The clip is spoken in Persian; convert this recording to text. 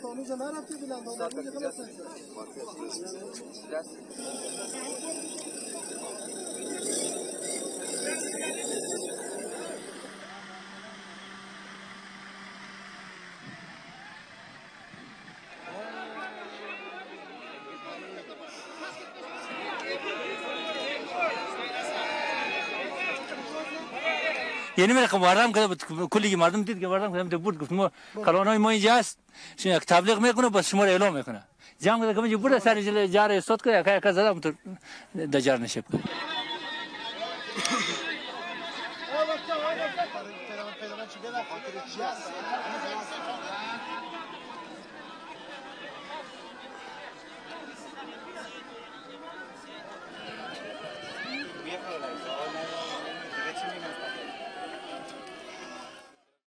तो मुझे मैं रखती बिना दो मुझे गलत है یعنی من که واردم کرده بود کلی که مردم دید که واردم کردم بود گفت ما کلانای ما اینجا است شما یک تبلیغ می‌کنه بس شما رو اعلام می‌کنه جمع کرده که من بود سر جل جار استاد که یک یک زدم تو دجار نشب کرد